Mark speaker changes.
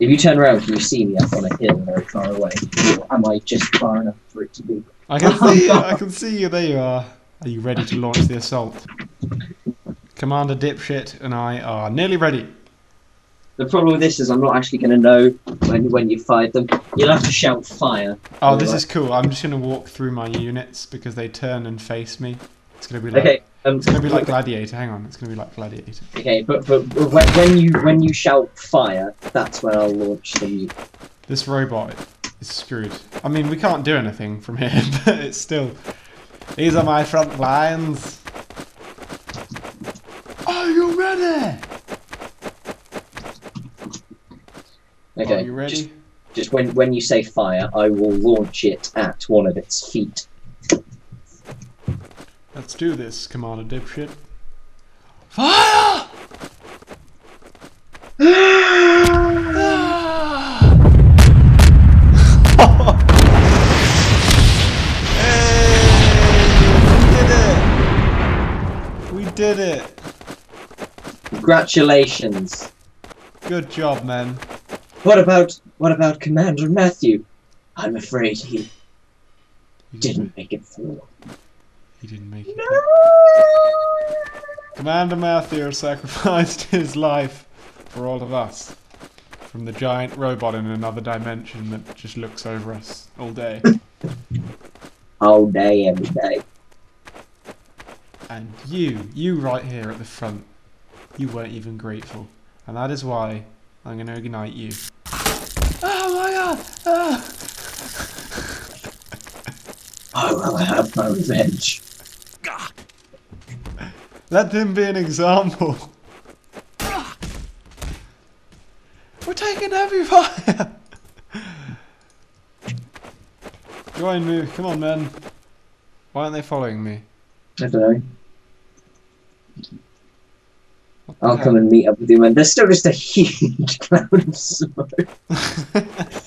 Speaker 1: If you turn around, can you see me up on a hill very far away? Or am I just far enough for it to be?
Speaker 2: I can see you. I can see you. There you are. Are you ready to launch the assault? Commander Dipshit and I are nearly ready.
Speaker 1: The problem with this is I'm not actually going to know when when you fired them. You'll have to shout fire.
Speaker 2: Oh, this is cool. I'm just gonna walk through my units because they turn and face me. It's gonna be like
Speaker 1: Okay. Um,
Speaker 2: it's gonna be like Gladiator. Hang on, it's gonna be like Gladiator.
Speaker 1: Okay, but but when, when you when you shout fire, that's when I'll launch the.
Speaker 2: This robot is screwed. I mean, we can't do anything from here, but it's still. These are my front lines. Are you ready?
Speaker 1: Okay.
Speaker 2: Are you ready?
Speaker 1: Just, just when when you say fire, I will launch it at one of its feet.
Speaker 2: Let's do this, Commander Dipshit. Fire! Hey, we did it! We did it!
Speaker 1: Congratulations.
Speaker 2: Good job, man.
Speaker 1: What about what about Commander Matthew? I'm afraid he didn't make it through.
Speaker 2: He didn't make it. Commander Matthew sacrificed his life for all of us. From the giant robot in another dimension that just looks over us all day.
Speaker 1: All day, every day.
Speaker 2: And you, you right here at the front, you weren't even grateful. And that is why I'm going to ignite you. Oh my god! Ah.
Speaker 1: I will have my revenge.
Speaker 2: Let him be an example. We're taking heavy fire! Join me, come on men. Why aren't they following me?
Speaker 1: I don't know. I'll
Speaker 2: hell?
Speaker 1: come and meet up with you, man. There's still just a huge cloud of smoke.